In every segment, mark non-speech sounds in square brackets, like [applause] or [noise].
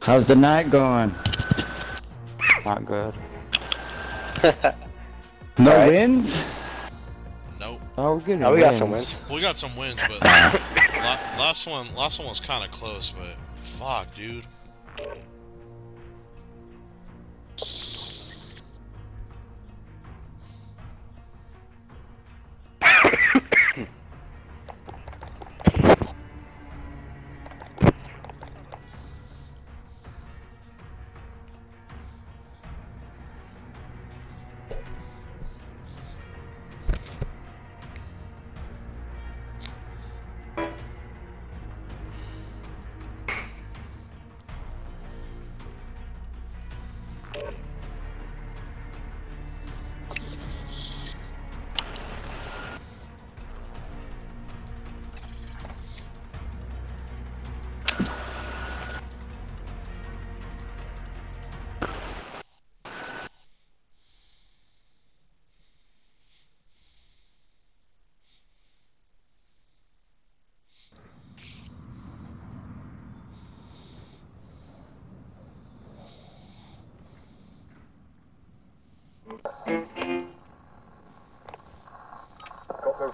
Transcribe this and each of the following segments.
How's the night going? Not good. [laughs] No Alright. wins? Nope. Oh, we're getting Oh, we got some wins. We got some wins, but [coughs] last one, last one was kind of close. But fuck, dude.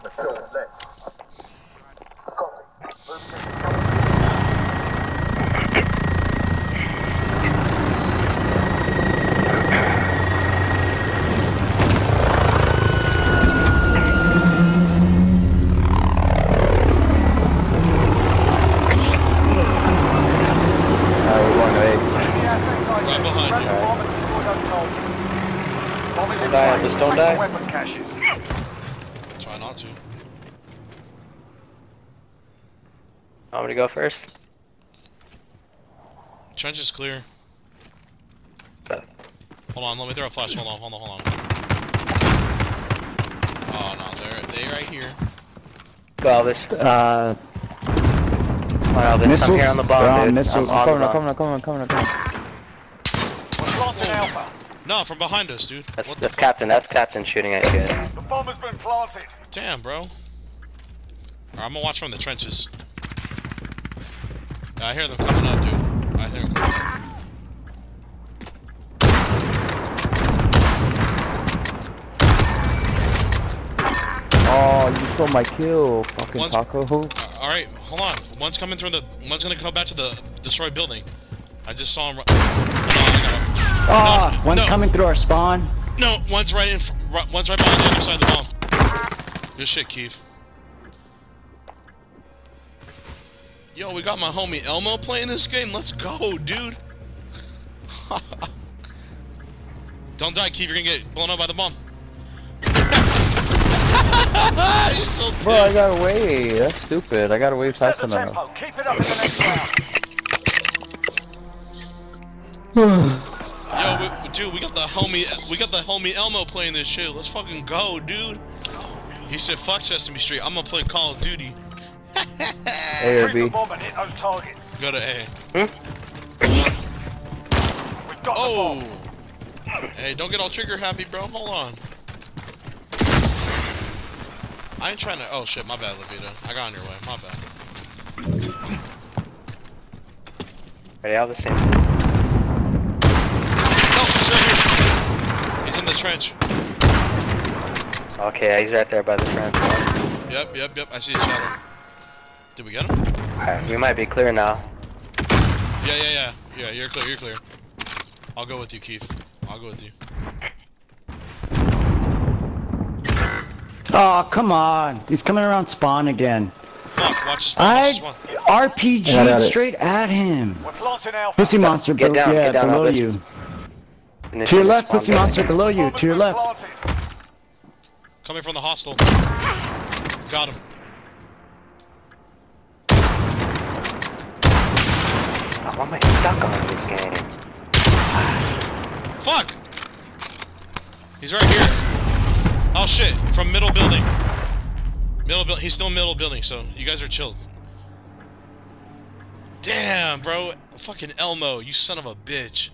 Alright, [laughs] we're going to eight. Right behind you. Don't die on this, don't die. Weapon caches. Try not to. Want me to go first? Trench is clear. Hold on, let me throw a flash. Hold on, hold on, hold on. Oh no, they're they right here. Go Elvis. Uh, Come on, Elvis. I'm here on the They're bomb, on dude. missiles. I'm on Coming the up, bomb. coming up, coming up, coming coming up. We're planting Alpha. No, from behind us, dude. That's, what that's? Captain. That's Captain shooting at you. The bomb has been planted. Damn, bro. Alright, I'm gonna watch from the trenches. Yeah, I hear them coming up, dude. I hear them coming up. Oh, you stole my kill, fucking One's- taco. [laughs] Uh, Alright, hold on. One's coming through the. One's gonna come back to the destroyed building. I just saw him. ri- Hold on, I ah, No, one's no. coming through our spawn. No, one's right in. fr- one's right behind the other side of the bomb. Good shit, Keith. Yo, we got my homie Elmo playing this game. Let's go, dude. [laughs] Don't die, Keith. You're gonna get blown up by the bomb. [laughs] You're so Bro, I dick. got away. That's stupid. I got away Set fast the enough. tempo. Keep it up in the next round. [sighs] Yo, we, dude, we got the homie, we got the homie Elmo playing this shit. Let's fucking go, dude. He said, "Fuck Sesame Street. I'm gonna play Call of Duty." A or Bring the B. bomb and hit those targets. Go to A. We've got the Oh. bomb. Hey, don't get all trigger happy, bro. Hold on. I ain't trying to. Oh shit, my bad, Levita. I got on your way. My bad. Ready, Elvis? Same. No, he's right here. He's in the trench. Okay, he's right there by the trench. Yep, yep, yep. I see his shadow. Did we get him? Alright, we might be clear now. Yeah, yeah, yeah. Yeah, you're clear. You're clear. I'll go with you, Keith. I'll go with you. Oh, come on. He's coming around spawn again. Fuck, watch this one. Watch this I. RPG'd Yeah, I got it. straight at him. We're planting Alpha. Pussy monster, Get down, yeah, get down, below you. To your left, pussy building. monster, below you. To your left. Coming from the hostel. Got him. Why am I stuck on this game? Fuck! He's right here. Oh shit, from middle building. Middle building. He's still middle building, so you guys are chilled. Damn, bro. Fucking Elmo, you son of a bitch.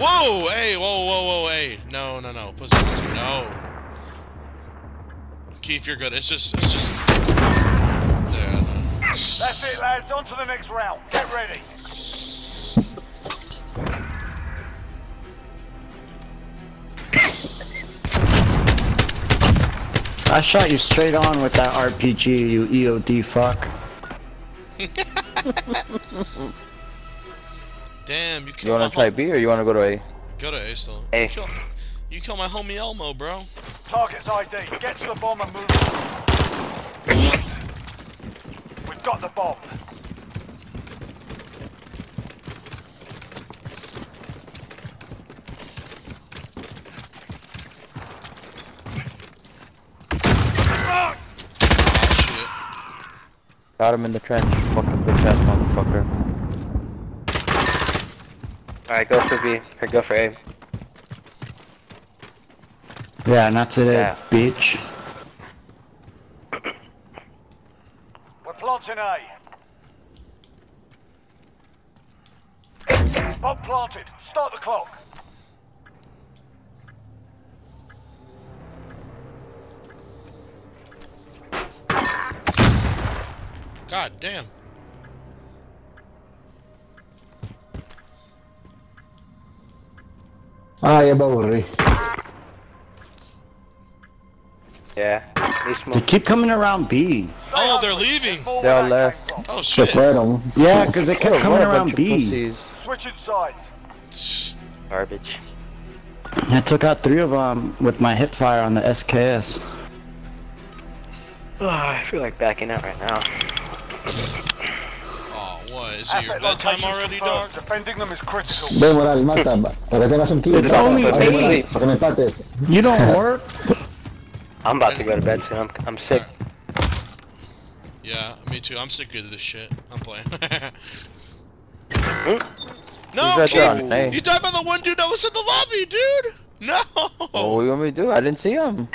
Whoa! Hey, whoa, whoa, whoa, hey. No, no, no. Pussy, pussy, no. Keith, you're good. It's just, it's just. Yeah, I. That's it, lads. On to the next round. Get ready. I shot you straight on with that RPG, you EOD fuck. [laughs] Damn, you killed You wanna my try B or you wanna go to A? Go to A still. A. You kill, you kill my homie Elmo, bro. Target's ID. Get to the bomb and move. We've got the bomb. Got him in the trench, fucking bitch ass motherfucker. Alright, go for B. Or go for A. Yeah, not today, Yeah. bitch. We're A. Bomb planted. Start the clock. God damn. Ah, Ay, aburri. Yeah. They keep coming around B. Oh, they're leaving. They where all left. Oh Se shit. fueron. Yeah, because they kept coming around of B. pussies. Switching sides. Garbage. I took out three of them with my hip fire on the SKS. Oh, ah, I feel like backing out right now. Oh, what? Is it your Asset bedtime locations already, dog? Defending them is critical. Ve, Moral, mata. Para que tengas un kill. It's only para eight. Para que me empates. You don't work? [laughs] I'm about to go to bed soon. I'm, I'm sick. Yeah, me too. I'm sick of this shit. I'm playing. Hmm? no, Who's that kid, dog? Hey. you died by the one dude that was in the lobby, dude. No. What do you want me to do? I didn't see him.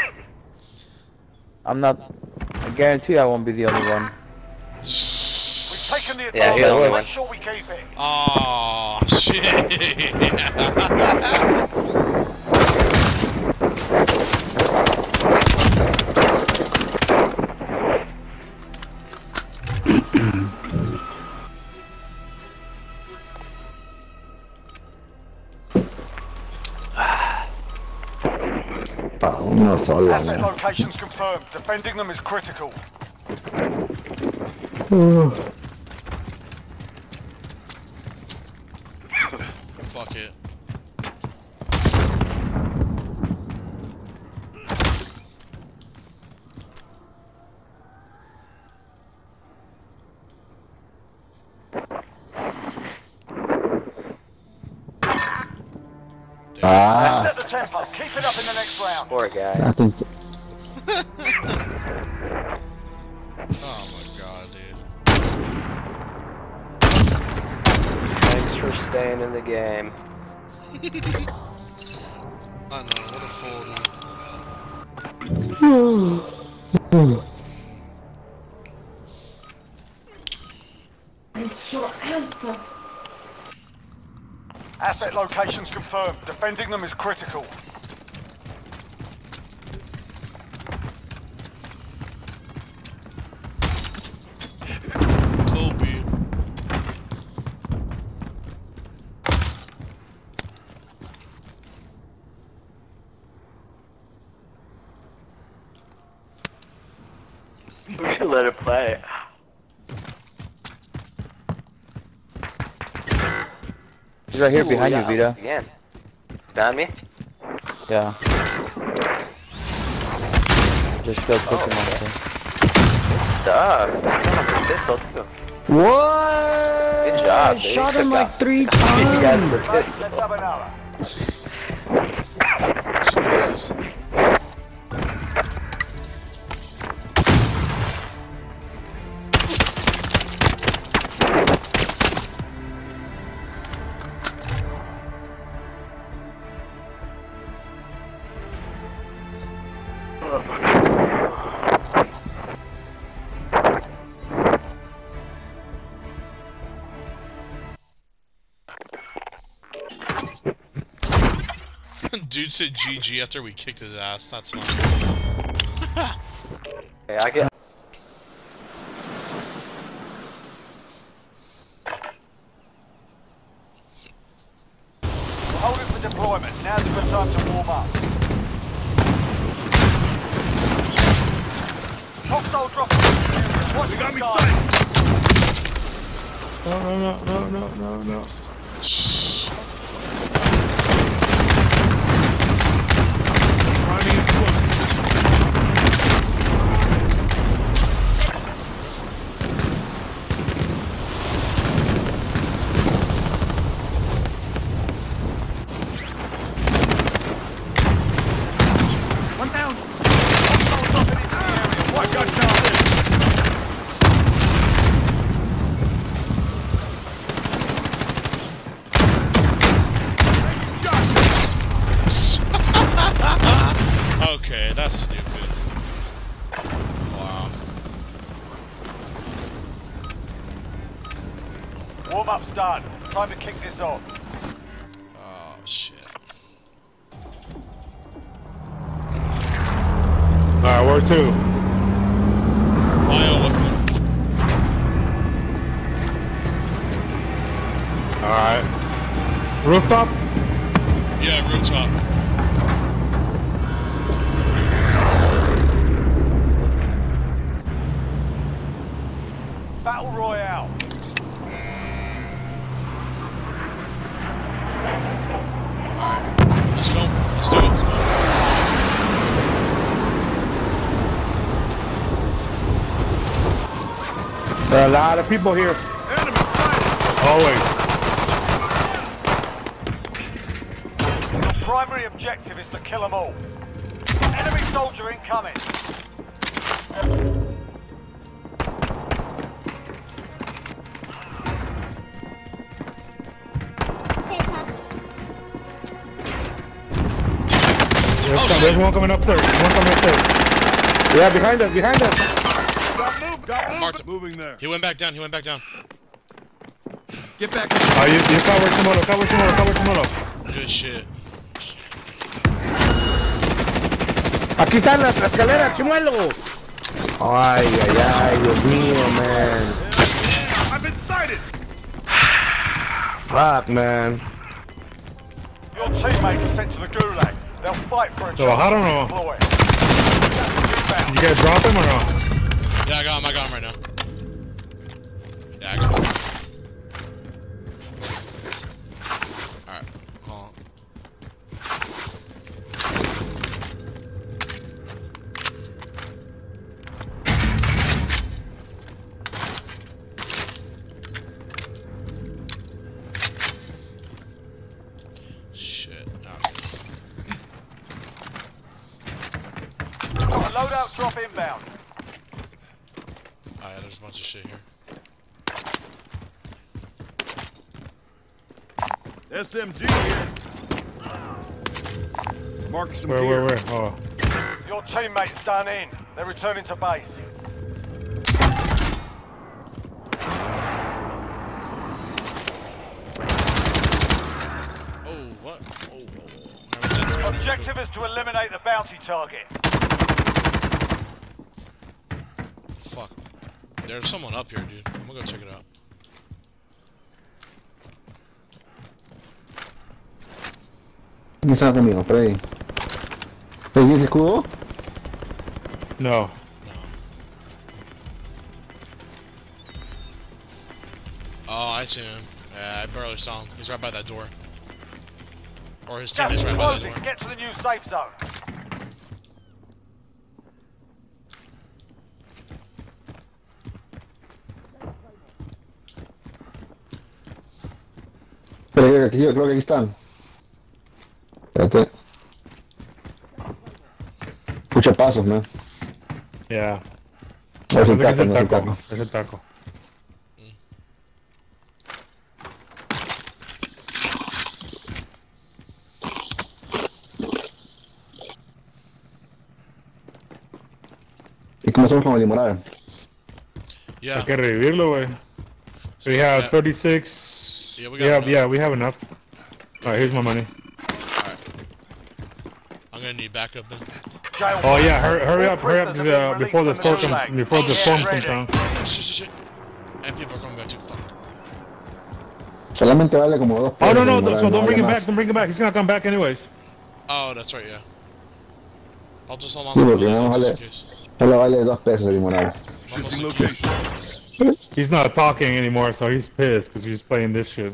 I'm not. I guarantee I won't be the only one. We've taken the Yeah, advantage. you're the only Make one. sure we keep it. Oh shit. [laughs] [laughs] Pa, uno solo. Asset ¿no? locations confirmed. Defending them is critical. Fuck it. Ah, set the tempo. Keep it up in the next round. Poor guy. I think. [laughs] Oh my god, dude. Thanks for staying in the game. [laughs] I know, what a fool, dude. [sighs] Asset locations confirmed. Defending them is critical. Kobe. We should let it play. He's right here behind you, yeah, Vita. Again. Behind me? Yeah. Just killed oh, Cookie Monster. Duh. That's pistol too. What? Good job, I dude. shot him like out. three [laughs] You guys times. dude said GG after we kicked his ass. That's fine. hey, I get. Hold it for deployment. Now's a good time to warm up. Hostile dropping. We got me sight. No, no, no, no, no, no, no. There are a lot of people here. Always. Your primary objective is to kill them all. Enemy soldier incoming. There's, Oh, some- shit. there's one coming upstairs. One coming upstairs. Yeah, behind us, behind us. Marked. Moving there. He went back down. He went back down. Get back. Oh, you, you cover Shimono, cover Shimono, cover Shimono. Good shit. Aquí están las, las escaleras, chimuelo. Ay, ay, ay, Dios mío, man. I've been sighted. Fuck, man. Your teammate was sent to the gulag. They'll fight for a So, I don't to know. deploy. That's inbound. You guys drop him or no? Yeah, I got him. I got him right now. Yeah, I got him. Alright. Hold on. Shit. Okay. Got a loadout drop inbound. Alright, there's a bunch of shit here. SMG here. Mark some Where, gear. where, where? Oh. Your teammate's done in. They're returning to base. Oh, what? Remember, send this money. Objective is to eliminate the bounty target. Fuck. There's someone up here, dude. I'm gonna go check it out. ¿Quién está conmigo? Freddy. ¿Freddy ese escudo? No. Oh, I see him. Yeah, I barely saw him. He's right by that door. Or his Gas teammate's is right by that closing. door. Get to the new safe zone. Pero aquí, yo creo que aquí están. Espérate. Escucha pasos, man. Yeah. No es el taco, no es el taco. taco. Es el taco. ¿Y cómo hacemos con el limonada? Yeah. Hay que revivirlo, güey. We have Yeah. 36. Yeah, we got enough. yeah, we have enough. Alright, here's my money. I'm gonna need backup then. Oh yeah, hurry, hurry up, hurry up prisoners have been uh, before the storm comes, before the storm comes down. Shit, shit, shit. And people are coming back too. Fuck. Solamente vale como dos Oh no pesos, no, so don't bring vale him back. Don't bring him back. He's gonna come back anyways. Oh, that's right, yeah. I'll just hold on Sí, porque no vale, just in case. solo vale dos pesos el moral. He's not talking anymore, so he's pissed because he's playing this shit.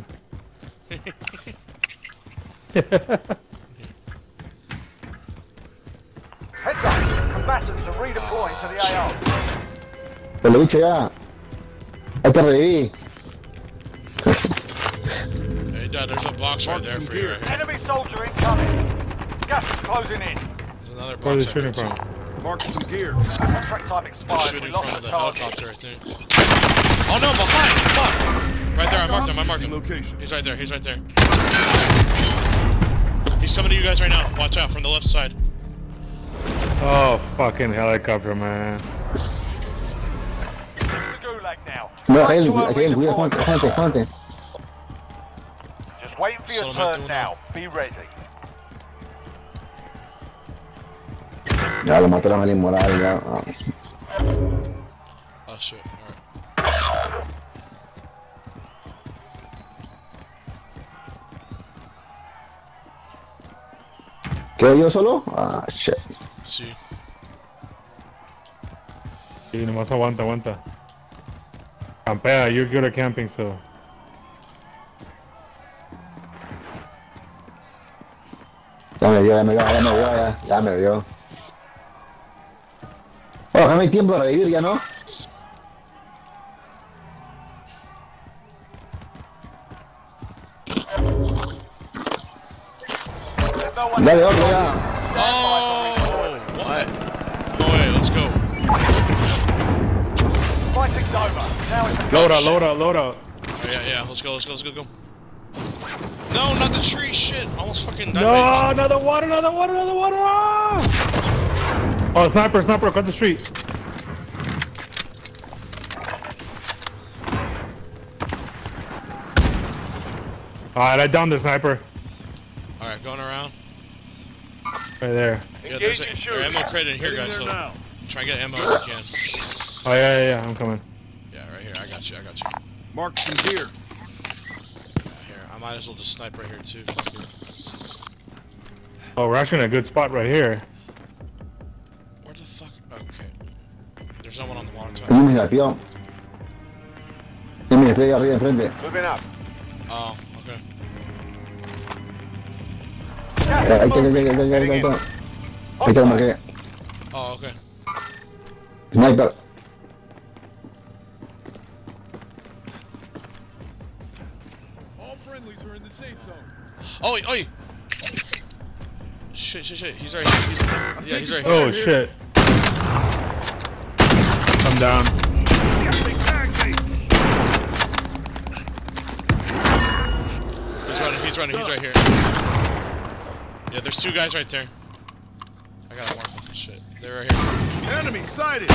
[laughs] [laughs] Heads up. Combatants are redeploying to the AO. Te lo he dicho ya. Ahí te reviví. Hey, Dad, there's a box right there for you right here. Enemy soldier incoming. Gas is closing in. There's another Where box they right shooting from? Mark some gear. Contract time expired. Shooting We lost front of the the target. helicopter, I think. Oh no, behind! Fuck! Right there, I marked him, I marked him. Location. He's right there, he's right there. He's coming to you guys right now. Watch out from the left side. Oh fucking helicopter, man. The gulag now. No, Right aquel, to our aquel, cuida, redeployment. Juante, Juante, Juante. Just waiting for your Solo turn uno. now. Be ready. Ya lo mataron al inmoral, ya. Ah. Oh shit, alright. ¿Quedo yo solo? Ah, shit. Sí. Y nomás aguanta, aguanta. Campea, you're good at camping, so. Ya me vio, ya me vio, ya me vio, ya, ya me vio. Oh, ya no hay tiempo para vivir, ya no. Dale otro ya. Oh, let's go. Fighting's over. Now it's a Load out, load out, load out. Oh, yeah, yeah, let's go, let's go, let's go, go. No, not the tree, shit. Almost fucking died. No, another one, another one, another one. Ah! Oh, sniper, sniper, across the street. Alright, I downed the sniper. Alright, going around. Right there. Yeah, there's a, there ammo crate in here, guys, so now. Try and get ammo if you can. Oh, yeah, yeah, yeah, I'm coming. Yeah, right here, I got you, I got you. Mark some gear. Here, I might as well just snipe right here, too. Fuck it. Oh, we're actually in a good spot right here. Where the fuck? Okay. There's no one on the water Ahí tower. me despió. Sí, me despió ahí arriba enfrente. Moving up. Oh, okay. Gas Eh, Ahí is está, ahí moving. está, ahí está, ahí Heading está, ahí in. está. Ahí te lo marqué. Oh, okay. Sniper. All friendlies are in the safe zone. Oh, oi! Shit, shit, shit. He's right here. He's, yeah, he's right. Oh, shit. I'm down. He's running, he's running, he's right here. Yeah, there's two guys right there. I gotta mark them. Shit. They're right here. Enemy sighted.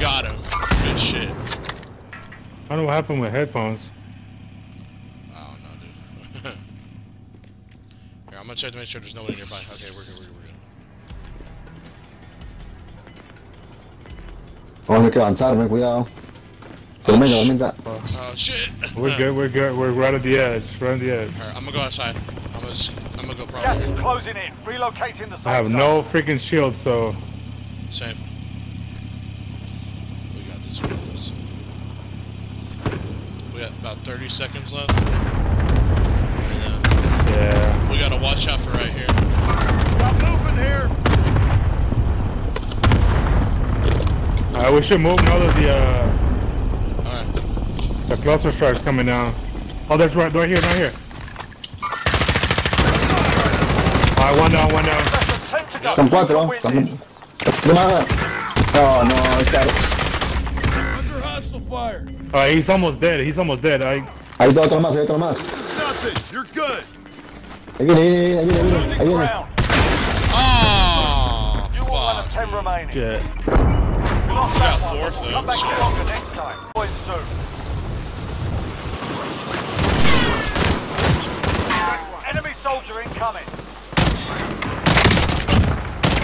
Got him. Good shit. I don't know what happened with headphones. I don't know, dude. [laughs] Here, I'm gonna check to make sure there's nobody nearby. Okay, we're good, we're good, we're good. Vamos a tener que avanzar, ten cuidado. Tormenta, tormenta. Oh, shit! We're good, we're good, we're right at the edge, right at the edge. Alright, I'm gonna go outside. I'm gonna, just, I'm gonna go Gas is closing in. Relocating the safe I have zone. no freaking shield, so Same. We got this, we got this. We got about 30 seconds left. And then yeah. we gotta watch out for right here. Stop moving here. Uh, we should move now that the uh, Alright. the cluster strike's coming down. Oh, there's right, right here, right here. Alright, one down, one down. 10 to go. Son cuatro. You'll win Son... this. ¿Qué más? Oh, no, está... Under. Alright, he's almost dead. He's almost dead. I Hay otro más, hay otro más. You're good. Ahí viene, ahí viene, ahí viene, ahí viene. Ahí viene. Oh, You are one of fuck. shit. Lost that one. Come back stronger next time. Point soon. Enemy soldier incoming.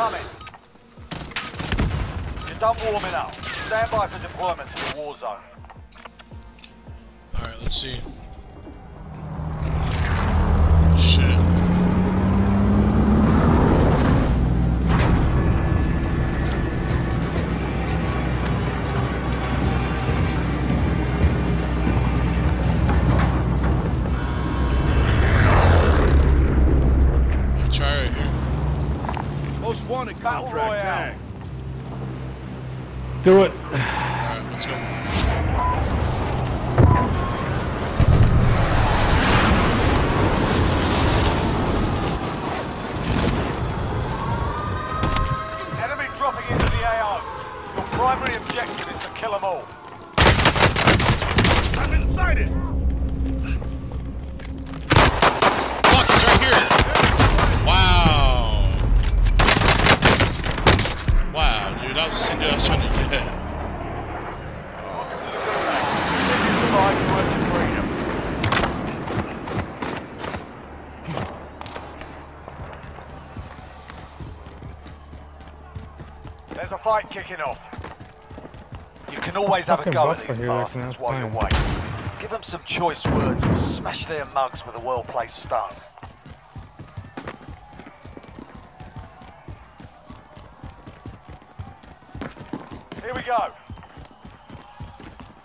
You're done warming up. Stand by for deployment to the war zone. Alright, let's see. Have a go at these bastards while you're fine. waiting. Give them some choice words and smash their mugs with a well-placed stone. Here we go.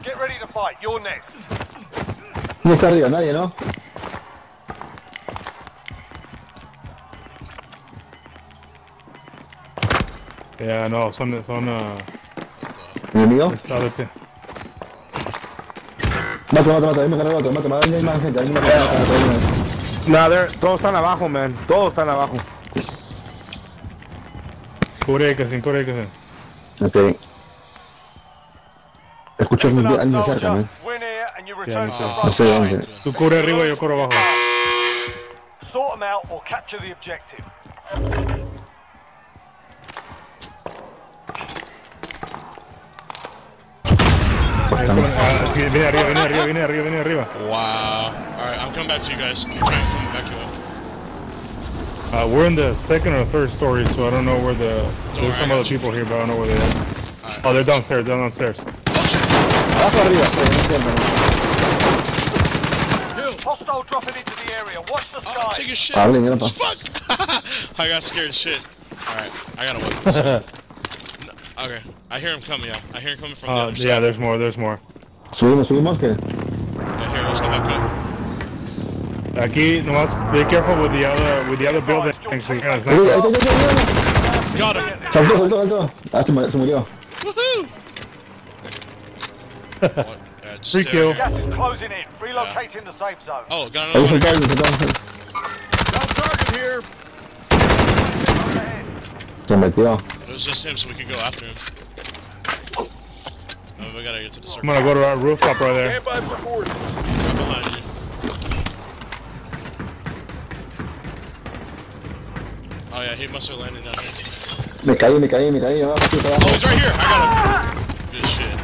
Get ready to fight. You're next. No está arriba nadie, ¿no? Yeah, no, son, son, uh, ¿Enemigo? sábete. Mata, mata, mata, ahí me cargo otro, mata, mata, ahí hay más gente, ahí me cargo otro. Nah, they're, todos están abajo, man. Todos están abajo. Cubre que sin cubre que sin. Ok. Escucho Listen alguien up, alguien cerca, soldier. man. Win here and you return to the Ah, No front sé line. dónde. Tú cubre arriba, yo cubro abajo. Sort them out or capture the objective. Viene arriba, viene arriba, viene arriba, viene arriba. Wow. Alright, I'm coming back to you guys. I'm trying to come back you up. Uh, we're in the second or third story, so I don't know where the. Don't There's some other people here, but I don't know where they are. Alright. Oh, they're downstairs, they're downstairs. Oh shit! Abajo arriba, sí, no entiendo. Hostile dropping into the area. Watch the Oh, take a shit. Hablen, ya no pasa. Fuck! [laughs] I got scared shit. Alright, I got a weapon. No, okay, I hear him coming, y'all. I hear him coming from the Uh, other yeah, side. there's more, there's more. Subimos, subimos, que. Yeah, here, let's go back up. Aquí, nomás, be careful with the other, with the other building. So you can Uy, ahí está, ahí está, ahí está. Got him! Saltó, saltó, saltó. Ah, se, mu- se murió. Woohoo! [laughs] what? Uh, just Free kill. Gas is closing in. Relocating the safe zone. Oh, got Ahí another one. saltó, ahí saltó. Got target here. Overhead. Se metió. It was just him, so we could go after him. Oh, we gotta get to the I'm gonna go to our rooftop right there. Stand by for force. Right behind you. Oh yeah, he must have landed down here. Me caí, me caí, me caí. Oh, he's right here! I got him! Good shit.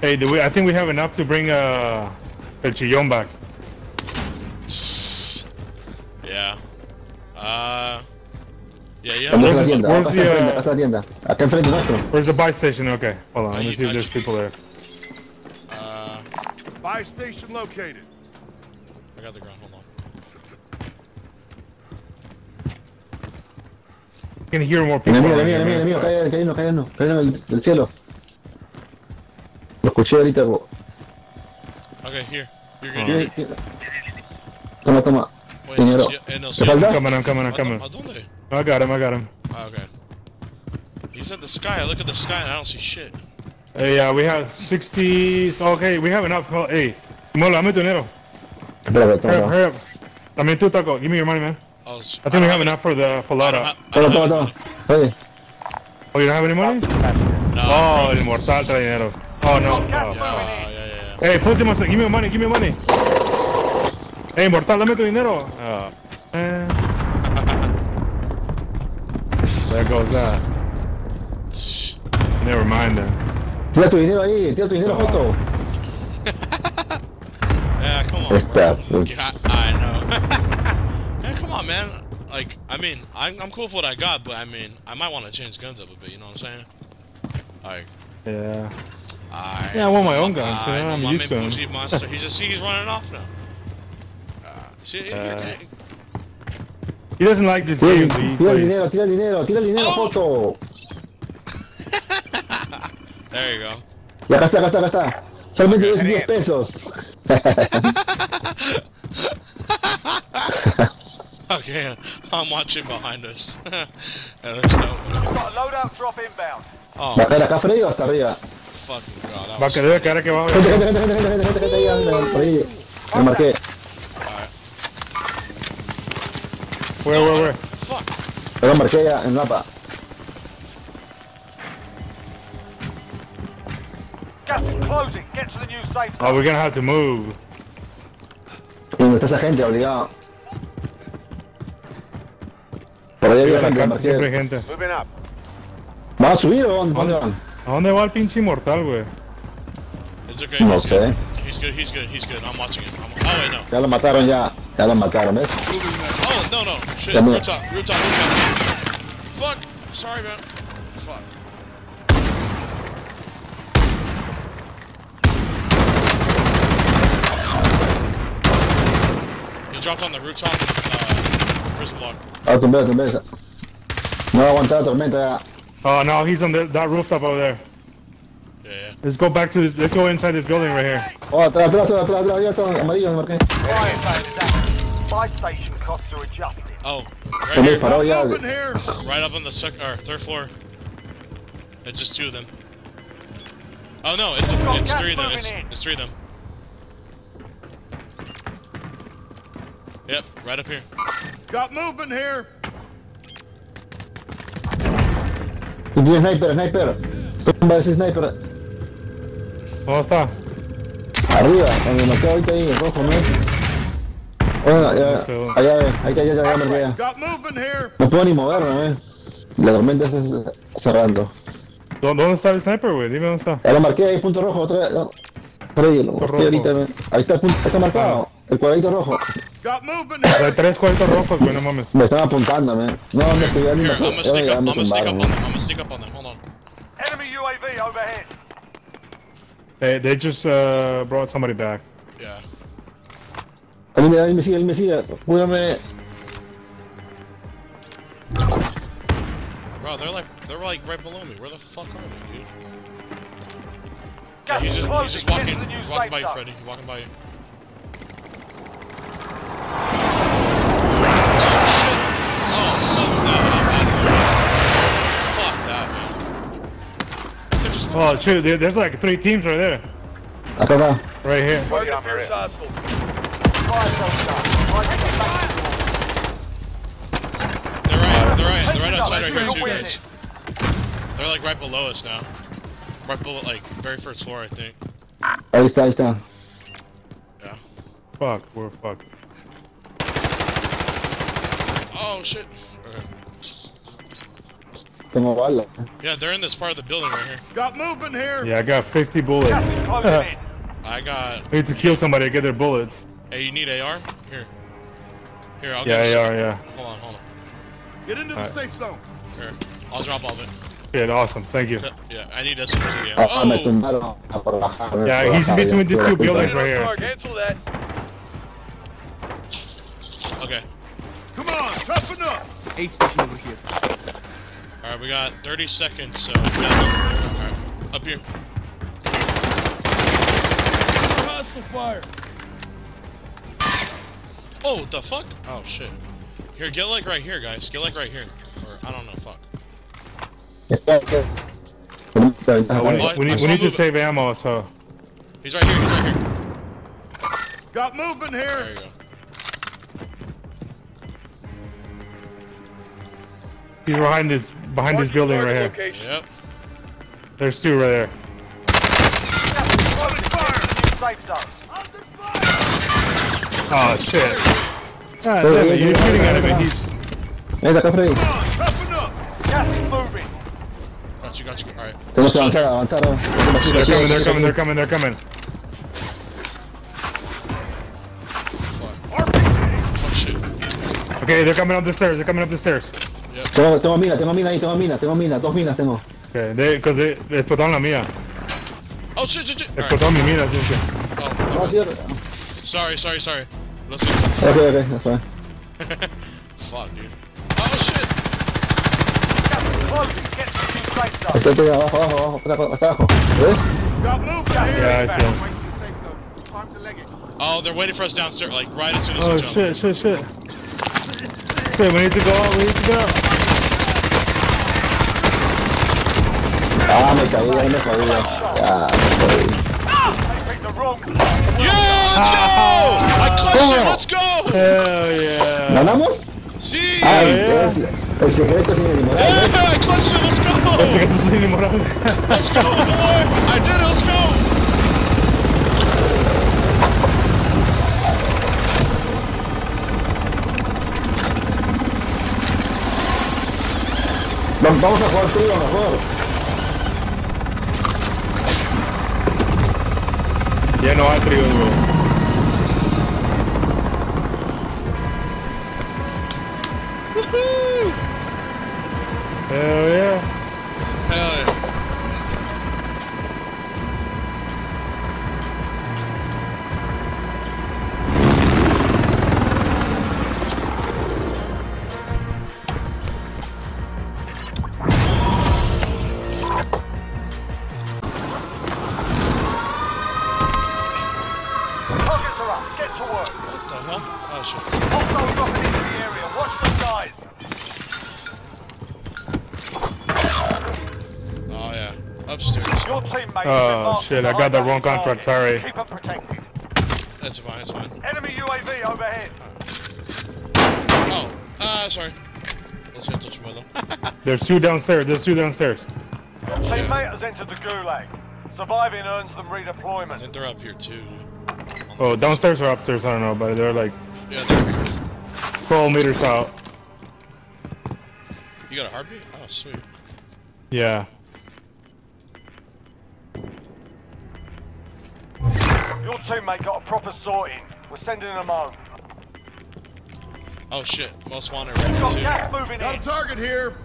Hey, do we? I think we have enough to bring uh, El Chillón back. Yeah, yeah. Where's the- tienda, where's the, uh, está la tienda. Acá enfrente nuestro. Where's the buy station? Okay, hold on. Let me see if there's people there. Uh, Buy station located. I got the ground. Hold on. I can hear more people. Enemigo, around enemigo, here, enemigo, man. enemigo. Cae, cae uno, cae uno. Cae uno del, del cielo. Lo escuché ahorita. Okay, here. You're good. Oh. Tiene- Toma, toma. Wait, Dinero. sí, no, ¿Te sí. falta? I'm coming, I'm coming, I'm coming. a dónde? I got him, I got him. Ah, okay. He said the sky. I look at the sky and I don't see shit. Hey, uh, we have 60. Okay, we have enough. Oh, Hey, Mola, dame tu dinero. Espera, espera, Hurry up, toma. hurry up. También tú, Taco. Give me your money, man. Oh, s- I think we don't have any- enough for the I don't Falata. have- Toma, toma, toma. Oye, Oh, you don't have any money? any- No. Oh, bro. el Mortal trae dinero. Oh, no. Gas Oh. moving Ah, yeah, yeah, yeah. Hey, Pussy, give me your money, give me your money. Eh, hey, Mortal, dame tu dinero. Oh, man. There goes that. Never mind then. tira tu dinero ahí, tira tu dinero, Joto. [laughs] Yeah, come on. Está, bro. Yeah, I know. [laughs] yeah, come on, man. like, I mean, I'm, I'm cool with what I got, but I mean, I might want to change guns up a bit. You know what I'm saying? Like, Yeah. I. Yeah, I want my own guns, I, yeah, I'm my used main to 'em. Pussy monster. He just he's running off now. He doesn't like this game, Tira el dinero, tira el dinero, tira el dinero, foto. There you go. Y acá está, acá está, acá está. Solamente 10 pesos. okay, I'm watching behind us. yeah, drop inbound. ¿Va a o hasta arriba? Va a caer, que que va a Where, where, where? Fuck. Lo marqué ya en el mapa. Gas is closing. Get to the new safe Oh, zone. we're gonna have to move. ¿Y dónde está esa gente, obligado? Por ahí había gente, siempre hay gente. Moving up. ¿Van a subir o dónde, dónde van? ¿A dónde va el pinche inmortal, güey? It's okay. No he's sé. good. He's good. He's good. He's good. I'm watching him. I'm, oh wait, no. Ya lo mataron ya. Ya lo mataron, ¿ves? Oh no no. Shit. Yeah, move. Rooftop. Rooftop. Rooftop. Fuck. Sorry, man. Fuck. He dropped on the rooftop. Uh, prison block. Tumbé, tumbé esa. No va la tormenta ya. Oh no, he's on the, that rooftop over there. Yeah, yeah. Let's go back to this, let's go inside this building right here. Oh, atrás, atrás, atrás, atrás, atrás, ya está, amarillo, me marqué. Fire zone is active. Buy station costs are adjusted. Oh, right Se here. disparó ya. Here. Right up on the sec or third floor. It's just two of them. Oh no, it's it's three of them. It's, it's three of them. Yep, right up here. Got movement here. Y tiene sniper, sniper. Tumba ese sniper. ¿Dónde está? Arriba, en el marcado ahorita ahí, en rojo, ¿no? Bueno, ya, allá, ahí ya. Got movement here. No puedo ni moverme, eh. La tormenta está cerrando. ¿Dó- ¿Dónde está el sniper, güey? Dime dónde está. Ya lo marqué ahí, punto rojo, otra vez. no. Freddy, lo marqué ahorita, eh. Ahí está el punto, está marcado. El cuadradito rojo. Hay here. tres cuadritos rojos, güey, no mames. Me están apuntando, eh. No, no, estoy ya ni Here, me I'm gonna ya sneak ya up. I'm me gonna sneak up on them. I'm gonna sneak up on them. Hold on. Enemy UAV overhead. They, they just uh, brought somebody back. Yeah. Ahí me, ahí me sigue, ahí me sigue. Cúrame. Bro, they're like they're like right below me. Where the fuck are they, dude? Yeah, Gas he's is just he's closing. just Get walking the new he's walking by you. Freddy. He's walking by you. Oh shit! Oh fuck that! man. Fuck that, man. They're just Oh, shoot, there- there's like three teams right there. Acá está. Right here. Fire zone done. Right, get They're right. They're right. They're right outside up, right here let's too, win guys. They're like right below us now. Right below, like very first floor, I think. Ahí está, ahí está. Yeah. Fuck, we're fucked. Oh shit. Okay. Tengo bala. Yeah, they're in this part of the building right here. Got movement here. Yeah, I got 50 bullets. Gas is closing in. I got. Need to kill somebody to get their bullets. Hey, you need AR? Here. Here, I'll Yeah, get yeah, yeah. Hold on, hold on. Get into the Alright. safe zone. Here, I'll drop all of it. Yeah, awesome. Thank you. Yeah, Yeah, I need SMG. Ah, me Oh, tumbaron. Ah, Yeah, he's bajar, between ya, these por two buildings right here. Cancel that. okay. Come on, toughen up. All right, we got 30 seconds. So, all right, up here. Hostile fire. Oh, the fuck? Oh shit. Here, get like right here, guys. Get like right here. Or I don't know. Fuck. Está, está. Tenemos que aventar Uh, we, need, we need, we need to save ammo, so. He's right here. He's right here. Got movement There here. you go. He's behind this behind this building right here. Yep. There's two right there. Gas is closing. Get to the new safe zone. Oh shit. God damn it, you're shooting at him and he's. Ven acá, Freddy. Come on, toughen up. Gas is moving. Got you. Got you. All right. Tenemos que avanzar, avanzar. They're coming, they're coming, they're coming, they're coming. Fuck. Oh shit. I Okay, they're coming up the stairs. They're coming up the stairs. Tengo, tengo mina, tengo mina ahí, tengo mina, tengo mina, dos minas tengo. Okay, they, because they, they explotaron la mía. Oh shit, shit, shit. Explotaron mi mina, sí, sí. Oh, okay. tío. sorry, sorry, sorry. Let's see. Ok, ok, that's [laughs] fine. Fuck, dude. Oh shit. Estoy, estoy abajo, abajo, abajo, hasta abajo. ¿Ves? Yeah. Oh, they're waiting for us downstairs, like right as soon as Oh we jump. shit, shit, shit. Shit, we need to go out, we need to go out. Ah, me caí, ya me jodí. ya. Me jodí. Yeah, let's go! I clutched it, let's go! Hell yeah. ¿Ganamos? See? Ay, yeah. es, el secreto sin el moral. ¿ves? Yeah, I clutched it, let's go! Secretos sin moral. Let's go, boy! I did it, let's go! Vamos a jugar frío mejor. Ya no What? Oh shit. Hostiles dropping into the area. Watch the skies. Oh yeah. Upstairs. Your teammate Oh, has been marked shit, I got the wrong value contract, target. sorry. Keep them protected. That's fine, it's fine. Enemy UAV overhead. Oh, ah, sorry. Let's get touch my though. [laughs] There's two downstairs, there's two downstairs. Your teammate has entered the gulag. Surviving earns them redeployment. I redeployment. think they're up here too. Oh, downstairs or upstairs, I don't know, but they're like Yeah, they're 12 meters out. You got a heartbeat? Oh, sweet. Yeah. Your teammate got a proper sorting. We're sending them home. Oh shit, most wanted right Got here gas moving Got a target here. too.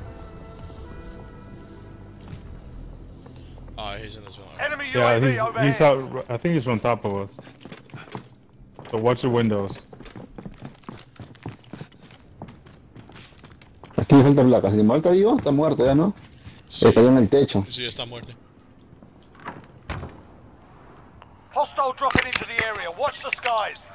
Oh, he's in this building. Enemy Yeah, UAV he's, overhead. he's out, I think he's on top of us. So watch the windows. Aquí le falta placas. ¿El animal está vivo? Está muerto ya, ¿no? Sí, Se cayó en el techo. sí, está muerto. Hostile dropping into the area. Watch the skies.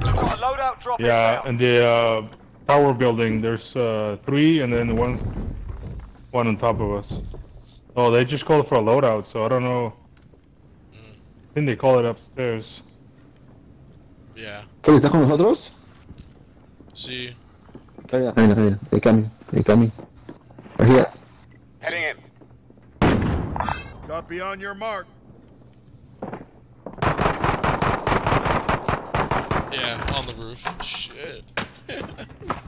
Got a loadout drop Yeah, inbound. and the uh, tower building, there's uh, three and then one, one on top of us. Oh, they just called for a loadout, so I don't know. Hmm. I think they call it upstairs. Yeah. ¿Qué, estás con nosotros? See, Camina, camina, camina. They coming, they coming. Right here. Heading in. Copy on your mark. yeah, on the roof. Shit. [laughs]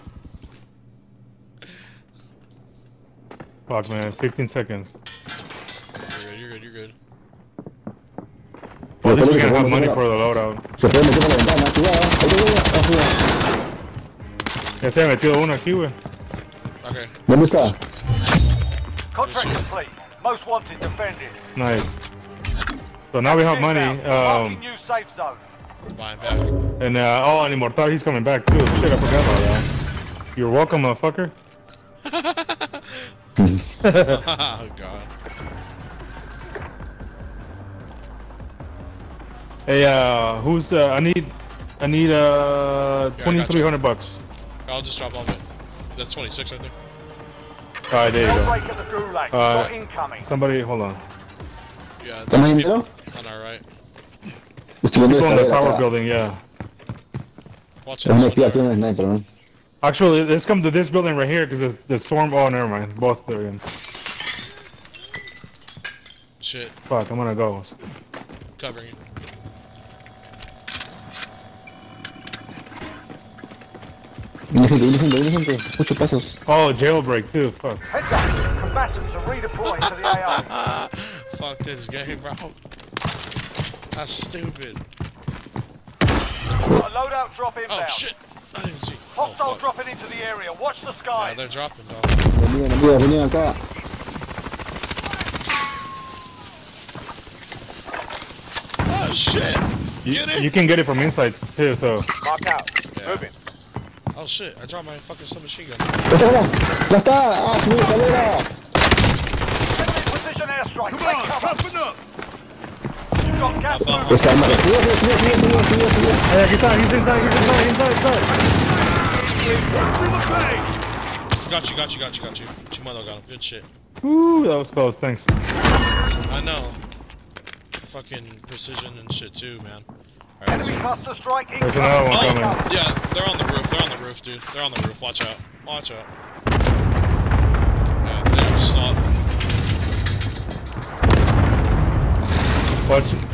Fuck, man, 15 seconds. You're good, you're good, you're good. Well, at least we can have money for the loadout. Se puede meter por la ventana. Cuidado, ahí te voy. Ya se ha metido uno aquí, güey. Okay. ¿Dónde está? Contract complete. Most wanted defended. Nice. So now we have money. Inbound. Um, new safe zone. Buying back. and uh, oh, and Immortal, he's coming back too. Shit, I forgot about that. You're welcome, motherfucker. [laughs] [laughs] oh god. Hey, uh, who's uh, I need, I need uh, Yeah, I got you. 2300 bucks. I'll just drop all of it. That's 26, I think. Alright, there you go. Outbreak at the gulag. Uh, Got. Somebody, hold on. Yeah, ¿Estamos there's ahí people on our right. Estoy viendo People in the escalera tower building, yeah. Watch Es this espía, one. tiene un sniper, ¿no? Actually, let's come to this building right here because the, the storm. Oh, never mind. Both are in. Shit, Fuck, I'm gonna go. covering it. Viene gente, viene gente, viene gente. Muchos [laughs] pasos. Oh, jailbreak too. Fuck. Heads up. Combatants are redeploying to the AO. [laughs] fuck this game, bro. That's stupid. A loadout drop oh, inbound. Oh shit! I didn't see. Oh, Hostiles fuck. dropping into the area. Watch the Yeah, skies. they're dropping, dog. Venían, venían, venían acá. Oh shit! You, Get it? you can get it from inside too, so. Mark out. Yeah. Moving. Oh shit! I dropped my fucking submachine gun. ¡Ya está! ¡Ya está! ¡Ah, subí la escalera! Enemy precision airstrike. Come Take on, cover. toughen up. You've got gas Uh-oh. moving. Esa arma. Sube, sube, sube, sube, sube, sube, sube. Hey, aquí está, he's inside, he's inside, inside, inside. Through the. Got you, got you, got you, got you. Chimano got him. Good shit. Ooh, that was close, thanks. I know. Fucking precision and shit too, man. Alright, Enemy cluster strike There's another one incoming. coming. Yeah, they're on the roof. They're on the roof, dude. They're on the roof. Watch out. Watch out. Yeah, they don't stop. Watch.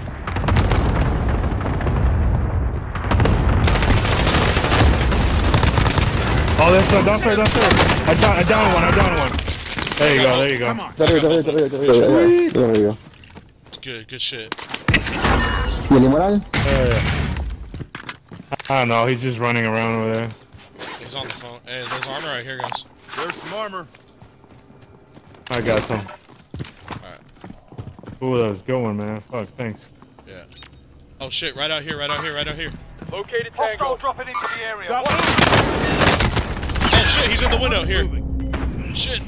Oh, that's uh, downstairs, downstairs. I down, I down one, I down one. There you go, there you go. Come on. Está arriba, está arriba, está arriba, está arriba. Está arriba. It's good. Good shit. ¿Y el inmoral? Yeah. I don't know, he's just running around over there. He's on the phone. Hey, there's armor right here, guys. There's some armor. I got some. Alright. Ooh, that was a good one, man. Fuck, thanks. Yeah. Oh shit! Right out here. Right out here. Right out here. Located Tango. Hostile dropping into the area. Got Watch shit! He's in the window here. Shit.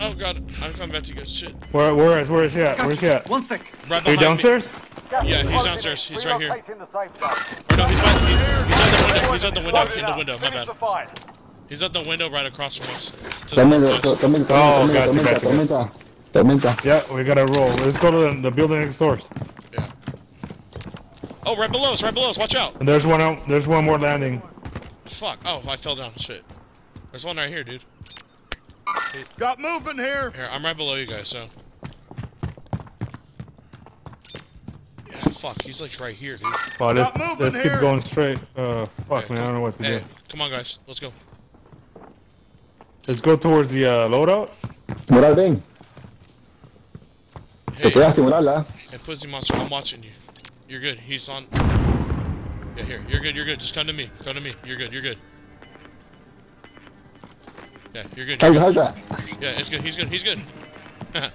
Oh god. I'm coming back to you guys. Shit. Where, where is, where is he at? Where's he at? One sec. Right Are you downstairs? Gas Yeah, he's downstairs. He's right here. Relocate in the safe zone. me. Or no, he's by, he, he's at the window. He's at the window. In the window. My bad. He's at the window right across from us. To the Tormenta, tormenta, Oh, tormenta, gotcha, tormenta, gotcha, tormenta. Tormenta. Yeah, we gotta roll. Let's go to the, the building next door. Yeah. Oh, right below us. Right below us. Watch out. And there's one out, there's one more landing. Fuck. Oh, I fell down. Shit. There's one right here, dude. Got movement here. Here, I'm right below you guys, so. Yeah, fuck. He's like right here, dude. Wow, let's, Stop let's keep going straight. Uh, fuck Hey, man, I don't know what to Hey, do. come on, guys. Let's go. Let's go towards the uh, loadout. Moral, ven. Te Hey, quedaste, Moral, ¿ah? hey, Pussy Monster, I'm watching you. You're good. He's on. Yeah, here. You're good. You're good. Just come to me. Come to me. You're good. You're good. Yeah, you're good. You're Salta, good. salta. Yeah, it's good. He's good. He's good. [laughs]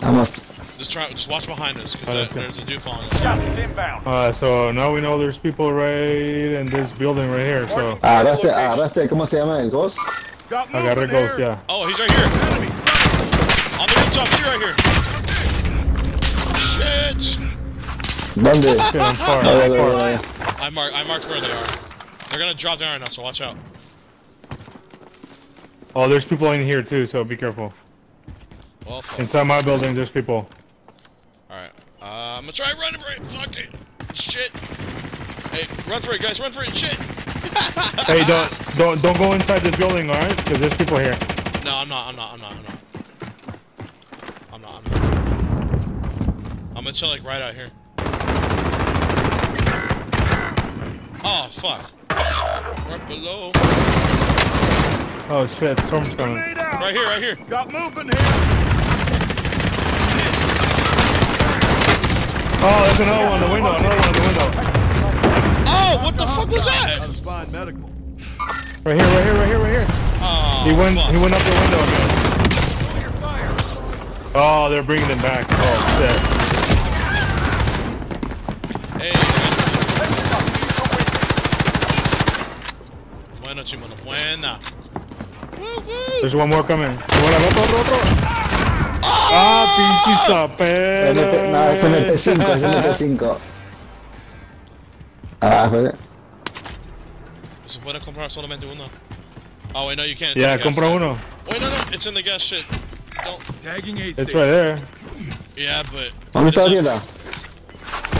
Vamos. just try. Just watch behind us, cause uh, there's a dude following us. Gas is inbound. Uh, so now we know there's people right in this building right here. So Agarraste, agarraste, ¿cómo se llama? ¿El Ghost? Got I got movement ghost, yeah. Oh, he's right here. Enemy. On the rooftop. See right here. Shit. ¿Dónde? Shit, I'm far. [laughs] Ah, I'm ya, far. ya, ya. I mark. I marked where they are. They're gonna drop down right now, so watch out. Oh, there's people in here too, so be careful. Well. Inside my building, there's people. Alright. Uh, I'm gonna try running for it. Fuck it. Shit. Hey, run for it, guys. Run for it. Shit. [laughs] Hey, don't don't don't go inside this building, all right? Because there's people here. No, I'm not. I'm not. I'm not. I'm not. I'm not. I'm not. I'm gonna chill like right out here. Oh fuck. Right below. Oh shit, storm's coming. Right here. Right here. Got movement here. Oh, there's another one in the window. Another one in the window. Oh, what the fuck was that? Out of spine medical. Right here, right here, right here, right here. Oh, He went fuck. he went up the window again. Oh, they're bringing him back. Oh shit. There's one more coming. Bueno, otro, otro, otro. Ah, pinche MP, no, es MP5, es zapero. MP5. Ah, fue. Se puede comprar solamente uno. Oh, wait, no, you can't. Yeah, compra uno. Wait, no, no, it's in the gas shit. Don't. Tagging aid It's right there. Yeah, but. ¿Dónde está la tienda?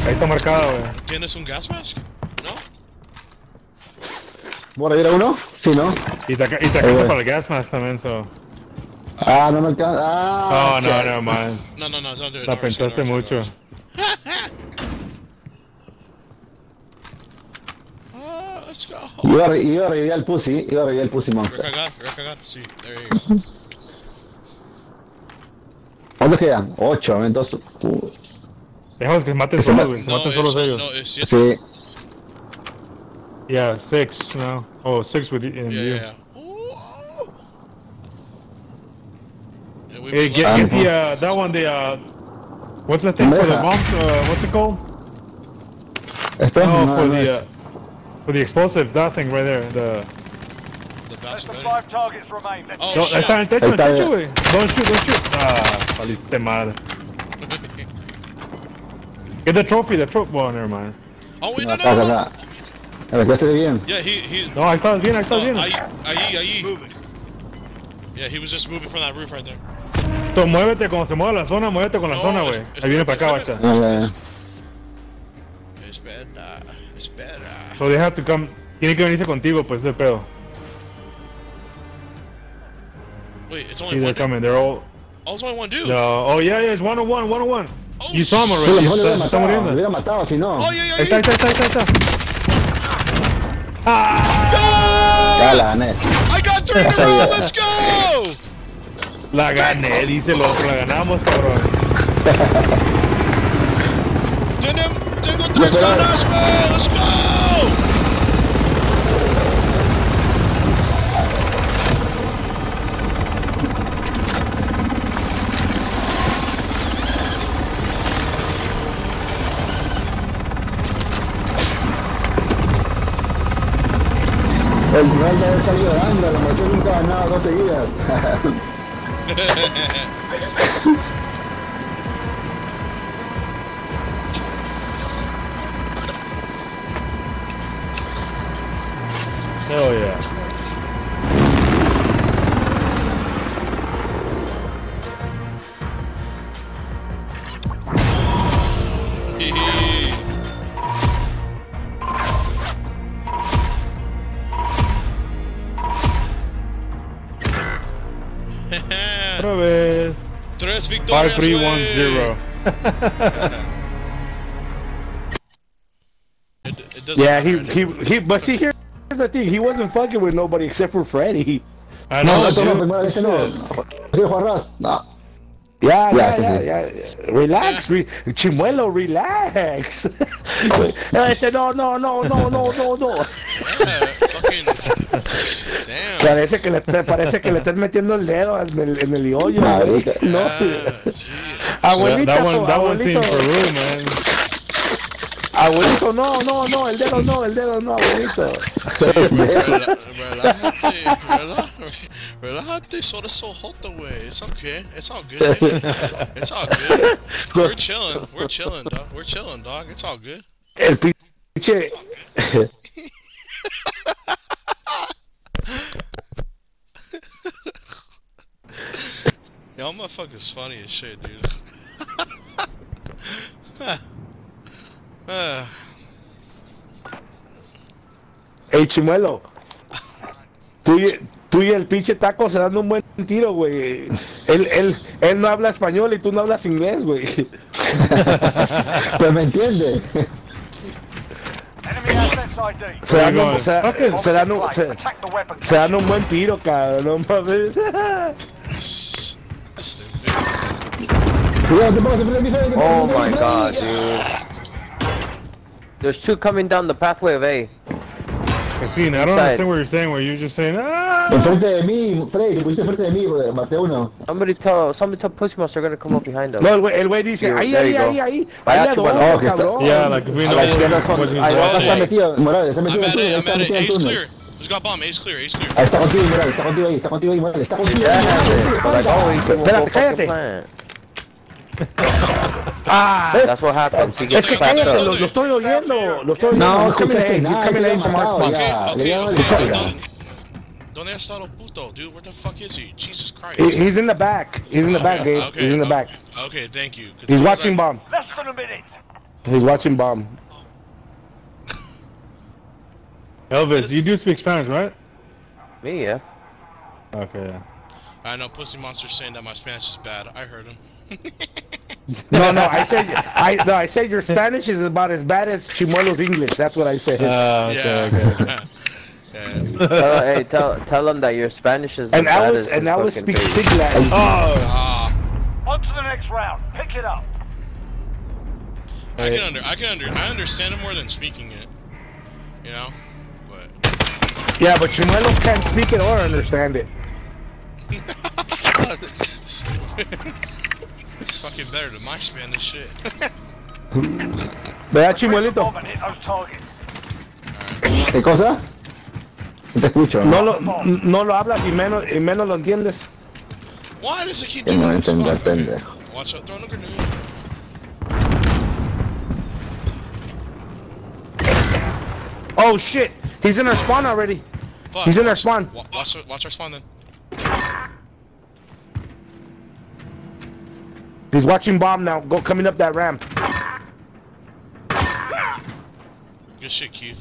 Ahí está marcado, güey. ¿Tienes un gas mask? No? ¿Por ahí era uno? Sí, ¿no? Y te, y te alcanza voy. para el gas mask también, so. Ah, no me alcanza. Ah, Oh, no, no, man. No, no, no, don't do it. La pensaste mucho. [laughs] Ah, let's go. Iba a, iba a revivir al Pussy, iba a revivir al Pussy Monster. Recargar, recargar. Sí, there you go. ¿Dónde ¿Cuántos quedan? Ocho. Dos. Uh, Dejamos que se maten solos, güey. Se maten solos ellos. no, sí. Yeah, six now. Oh, six with you. and Yeah, you. yeah, yeah. Ooh. Yeah, we Hey, get, get the, uh, that one, the, uh, what's the thing for the Meja. bombs? Uh, what's it called? Esto No, no, for no the, uh, for the explosives, that thing right there. The, The Less than five targets remain. Let's Oh, no, shit. ahí está en el techo, en el Ahí está, techo, güey. Don't shoot, don't shoot. Ah, valiste madre. [laughs] Get the trophy, the trophy. Well, never mind. Oh, wait, No, no, acá, no, no. Ver, bien. Yeah, he, he's... No, ahí estás bien, ahí No, estás bien. ahí, ahí, ahí. Yeah, he was just moving from that roof right there. So, muévete, cuando se mueva la zona, muévete con la No, zona, güey. Ahí viene para acá, better. It's better. So they have to come. Tiene que venirse contigo, pues ese pedo. Wait, it's See, only they're one dude? coming. They're all. Oh, it's only one dude. No. Oh yeah, yeah. It's one on one, one on one. Oh, You saw him lo already. mejor le hubiera Está, está matado, le muriendo. hubiera matado, si no. Oh, yeah, yeah, Ahí está, está, ahí está, Ya la gané. I got three in a row. Let's go. La gané, dice el otro. La ganamos, cabrón. Tenemos, tengo tres ganas. Let's go. El Real debe estar llorando, la mujer nunca ha ganado dos seguidas. [laughs] Hell yeah. Tres victorias, 5 3 1 güey. 0. [laughs] It, it Yeah, he, he, he, but see, here, here's the thing. He wasn't fucking with nobody except for Freddy. I No, know, esto no, dude. primero, este no. Río Juarras, no. Yeah, Yeah, yeah, sí, yeah, sí. yeah. Relax, re Chimuelo, relax. [laughs] este, no, no, no, no, no, no, no. [laughs] Parece que le, te parece que le estás metiendo el dedo en el, en el hoyo. No. Abuelita, abuelito, abuelito, no, no, no, el dedo no, el dedo no, abuelito. Rela- Relájate, rela- relájate, solo so hot away. It's okay. It's all good. [laughs] It's all good. We're chilling. We're chilling, dog. We're chilling, dog. It's all good. El pinche. [laughs] Y'all motherfuckers funny as shit, dude. Ah, Ey, Chimuelo. Tú y, tú y el pinche taco se dan un buen tiro, güey. Él, él, él no habla español y tú no hablas inglés, güey. [laughs] Pues me entiende. Se dan, un, se, dan un, se, se dan un buen tiro, cabrón. No mames. [laughs] Oh my god, dude. There's two coming down the pathway of A. Casino, I don't Inside. understand what you're saying, where you're just saying, ah! Enfrente de mí, Freddy, te pusiste enfrente de mí, brother. Maté uno. Somebody tell somebody tell Pussy Monster they're gonna come up behind us. No, el güey, el güey dice, Here, ahí, there ahí, you go. ahí, ahí. Vaya, Ahí a Chimuelo. dos, Oh, que está- cabrón. Yeah, like if we know la what, izquierda son- what he's ahí Acá va. doing. está metido, Morales, está I'm metido en at el túnel, it. I'm está at it. metido en el A's túnel. clear. Who's got bomb? A's clear. A's clear. Ahí está contigo, Morales, está contigo ahí, está contigo ahí, Morales, está contigo Yeah, ahí. but like always, he won't Espérate, go fucking cállate. Plant. Ah, That's what happens. He es gets que backed cállate, up. lo, lo estoy oyendo. Lo estoy oyendo. No, he's coming escuchaste in, he's nada, coming ya in lo from our matado, spot. ya. Okay, le dieron okay, la okay. descarga. ¿Dónde- ¿Dónde está el puto, dude? Where the fuck is he? Jesus Christ. He- He's in the back. He's in the back, Okay, Gabe. okay, He's in the okay. back. Okay, thank you. 'Cause He's I was watching like- bomb. Less than a minute. He's watching bomb. [laughs] Elvis, you do speak Spanish, right? Me, yeah. Okay, yeah. I know Pussy Monster's saying that my Spanish is bad. I heard him. [laughs] [laughs] No, no, I said, I no, I said your Spanish is about as bad as Chimuelo's English. That's what I said. Uh, okay, okay. yeah. [laughs] yeah. Tell, hey, tell tell them that your Spanish is and as I bad was, as and his I was fucking speak face. Stiglash. Oh, Ah, On to to the next round. Pick it up. I can under, I can under, I understand it more than speaking it. You know, but Yeah, but Chimuelo can't speak it or understand it. [laughs] Stupid. it's fucking better than my Spanish shit. ¿Verdad, Chimuelito? Bomb and hit those targets. ¿Qué cosa? No te escucho. No lo, no lo hablas y menos, y menos lo entiendes. Why does it keep doing no this? entender, pendejo. Watch out, throwing a grenade. Oh shit! He's in our spawn already. Fuck, He's in our spawn. wa- Watch, watch our spawn then. He's watching bomb now. Go coming up that ramp. Good shit, Keith.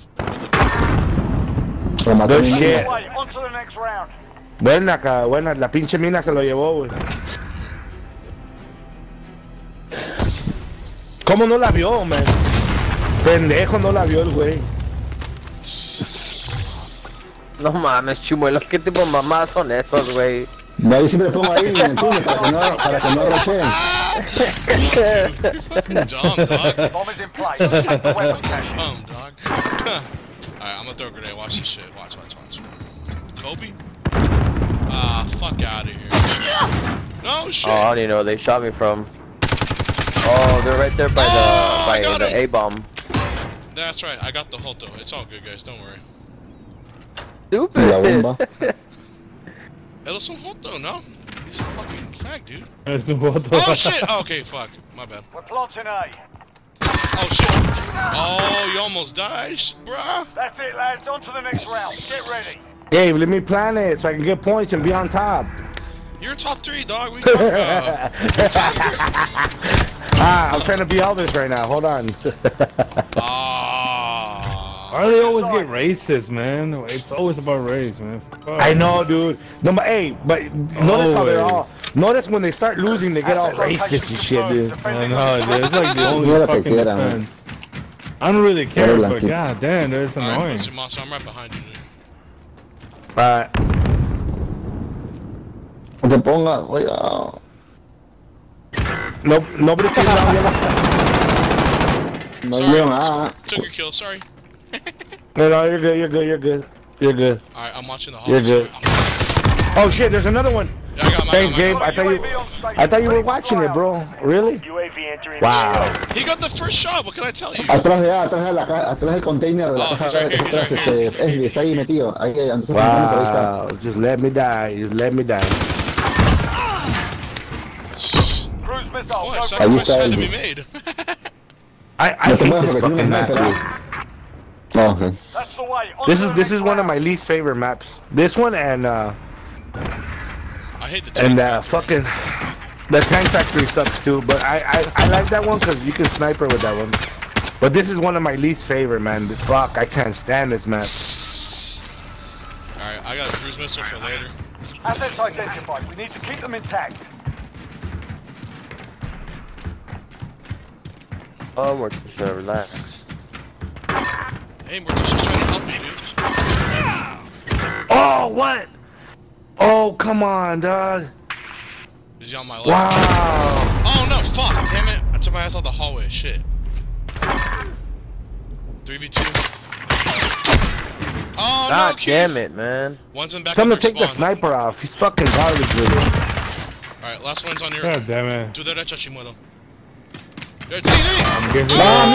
Lo mató Good shit. niña. Away, on to the next round. Buena, buena. La pinche mina se lo llevó, güey. ¿Cómo no la vio, man? Pendejo, no la vio el güey. No mames, chimuelos, ¿qué tipo de mamadas son esos, güey? De ahí siempre pongo ahí, ¿me entiendes? Para que no, para que no rocheen. Fucking dumb, dog. Bomb is in place. Take the weapon [laughs] cache. Dumb, dog. [laughs] Alright, I'm gonna throw a grenade. Watch this shit. Watch, watch, watch. Kobe? Ah, fuck out of here. No shit. Oh, I don't even know where they shot me from. Oh, they're right there by Oh, the got by the A bomb. That's right. I got the Hoto. It's all good, guys. Don't worry. La bomba. Stupid. Eres un Hoto, no? He's a fucking fag, dude. Es un voto. Oh shit! Oh, okay, fuck. My bad. We're plotting A. Oh shit. Oh, you almost died, sh- bruh. That's it, lads. On to the next round. Get ready. Gabe, let me plan it so I can get points and be on top. You're top three, dog. What are you talking about? [laughs] ah, I'm trying to be Elvis right now. Hold on. Ah. Why do they always get racist, man? It's always about race, man. Fuck. I know, dude. No, but hey, but notice how they're all. Notice when they start losing, they get all racist and shit, dude. I know, dude. It's like the only Mira, fucking te queda, man. defense. I don't really care, but blanquito. god damn, that's Alright, annoying. listen, monster. I'm right behind you, dude. Alright. No te ponga, oiga. No, nobody came down yet. No Sorry, llevan a. took your kill. Sorry. No, no, you're good, you're good, you're good. You're good. Alright, I'm watching the You're good. Oh shit, there's another one. Yeah, I got my. Thanks, I got Gabe. I thought you, UAV on station. I thought you were watching it, bro. Really? UAV entering Wow. He got the first shot. What can I tell you? Atrás de atrás ah, de la atrás del container de la Oh, caja he's right here, atrás, este, está ahí metido. Ahí, ahí, antes de por ahí está. Wow. Just let me die. Just let me die. Cruise missile. Boy, Go for sacrifice had to be made. [laughs] I, I No te hate this fucking una map, dude. No, ok. That's the way. On This is this is one of my least favorite maps. This one and uh I hate the. and tank uh factory. fucking the tank factory sucks too. But I I, I like that one because you can sniper with that one. But this is one of my least favorite, man. Fuck, I can't stand this map. Alright, I got a cruise missile for later. Assets identified. We need to keep them intact. Oh, we're just gonna relax. Hey, we're just trying to help you, dude. Oh what? Oh come on, dog. Is he on my left? Wow. Oh no, fuck, damn it. I took my ass out the hallway, shit. 3v2. Oh God no, damn it, man. One's in back Tell him to their take the sniper off. He's fucking garbage with it. Alright, last one's on your... God damn it. Tu derecha, chimuelo. There, TV! I'm getting Oh,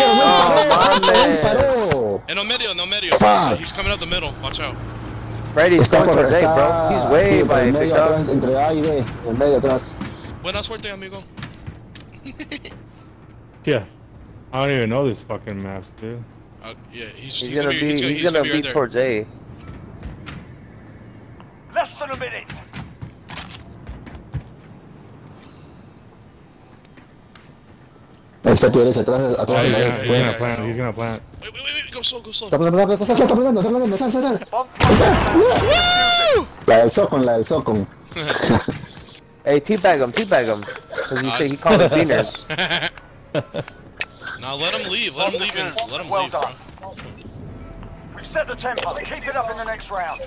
¡No, oh, [laughs] man. Paró! En el medio, en el medio. Fuck. He's, he's coming up the middle, watch out. Brady's Está going por for day, bro. He's way sí, por by el Big medio Dog. atrás, entre A y B, en medio atrás. Buena suerte, amigo. [laughs] Yeah. I don't even know this fucking maps, dude. Uh, yeah, he's, He's, he's, gonna, be, be, he's, he's, gonna, gonna, be, be, right there. towards A. Less than a minute. Está a tu derecha, atrás, atrás Oh, de yeah, la yeah, He's yeah. gonna plant, he's gonna plant. Wait, wait, wait, wait, go slow, go slow. Está plantando, está plantando, está plantando, está plantando! La del Socon, la del Socon. [laughs] Hey, teabag him, teabag him. Cause you Uh, say he called us beaners. now let him leave, let him leave, and let him Well leave, bro. done. We've set the tempo. Keep it up in the next round.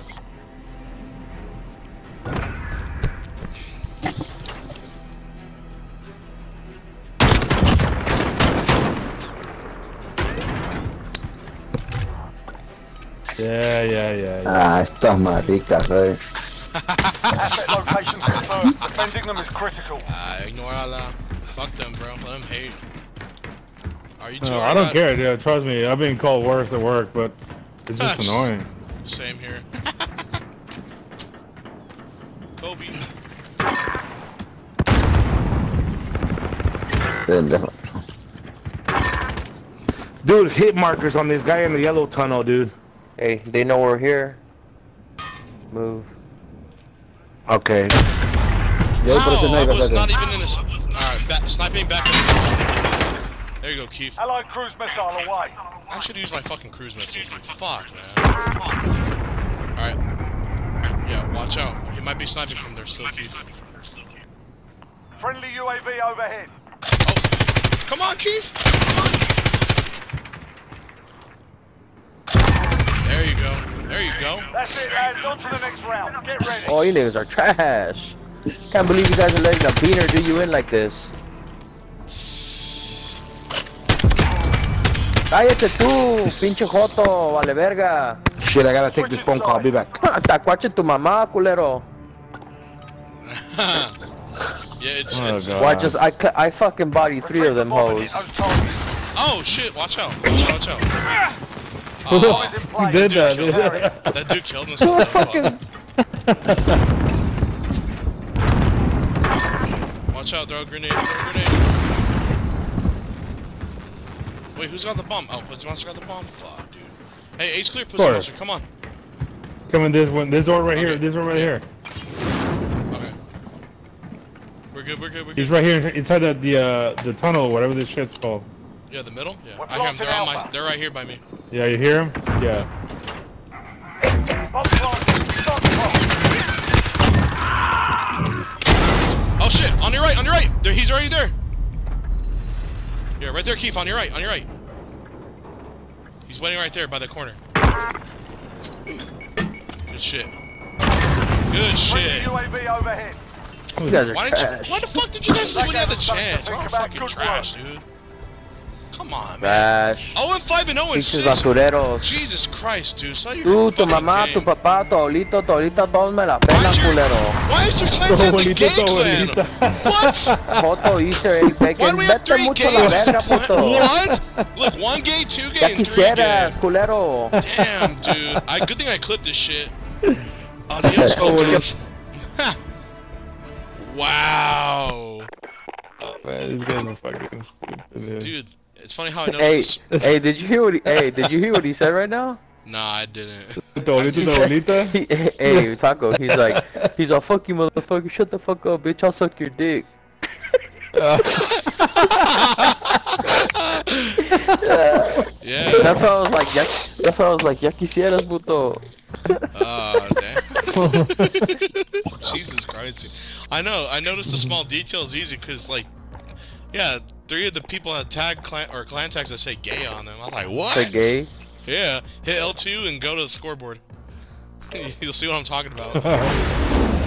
Yeah, yeah, yeah, yeah. Ah, estas maricas, eh. Asset locations confirmed. Defending them is critical. Ah, ignore Allah. Fuck them, bro. Let them hate. Are you two? No, I don't care, dude. Trust me, I've been called worse at work, but it's just [laughs] annoying. Same here. [laughs] Kobe. Pendejo. Dude, hit markers on this guy in the yellow tunnel, dude. Hey, they know we're here. Move. Okay. Yo, pero Ow, ese oh, no I was not even in this. Alright, back, sniping back. There you go, Keith. Allied cruise missile away. I should use my fucking cruise missiles, dude. Fuck, man. Alright. Yeah, watch out. He might be sniping from there still, Keith. Friendly UAV overhead. Oh. Come on, Keith! Come on. There you go. There you go. That's it, lads. On to the next round. Get ready. Oh, you niggas are trash. Can't believe you guys are letting a beaner do you in like this. Cállate tú, pinche joto, vale verga. Shit, I gotta take this phone call. I'll be back. [laughs] Tacuache tu mamá, culero. [laughs] yeah, it's, Oh, it's God. Why just I I fucking body three of them Bombers hoes. hit those targets. Oh shit, watch out. Watch out, watch out. Boys Oh, in Who play. did that? dude, dude? [laughs] that dude killed [laughs] himself. Fucking- [laughs] Watch out, throw a grenade, throw a grenade. Wait, who's got the bomb? Oh, Pussy Monster got the bomb? Fuck, dude. Hey, Ace clear, Pussy. Monster, come on. Come in this one, this door right here, this one right Yeah. here. Okay. We're good, we're good, we're He's right here inside the the uh the tunnel, whatever this shit's called. Yeah, the middle? Yeah. I have them. They're on my, they're right here by me. Yeah, you hear him? Yeah. Bomb planted. Stop bomb. Oh shit, on your right, on your right! There, he's already there! Yeah, right there, Keith, on your right, on your right. He's waiting right there by the corner. Good shit. Good Friendly shit. UAV overhead. You guys are Why didn't you, trash. why the fuck did you guys leave when you had the Like that, chance? think You're fucking trash, work. dude. Come on, man. Trash. 0 and 5 and 0 and 6. basureros. Jesus Christ, dude. Saw your Tú, tu fucking mamá, game. tu papá, tu abuelito, tu ahorita todos me la pelan, Why's culero. Why is your clan Tu set the gay clan? What? Joto, Easter egg, Why do we have Vete three mucho gays? la verga, puto. What? [laughs] Look, one gay, two gay, Ya and three quisieras, gay. culero. Damn, dude. I good thing I clipped this shit. Adios, [laughs] Jotos. [laughs] wow. Man, this guy's a fucking stupid. Eh. Dude, it's funny how I know Hey, this. [laughs] hey, did you hear what he, hey, did you hear what he said right now? [laughs] Nah, I didn't. Tu abuelita. He, hey, Taco, he's like, he's all, fuck you, motherfucker, shut the fuck up, bitch, I'll suck your dick. [laughs] Yeah. That's why I was like, ya, that's why I was like, ya quisieras, puto. Ah, damn. Jesus Christ. I know, I noticed the small details easy because, like, yeah, three of the people had tag clan or clan tags that say gay on them. I was like, what? Say gay. Yeah, hit L2 and go to the scoreboard. [laughs] You'll see what I'm talking about. [laughs]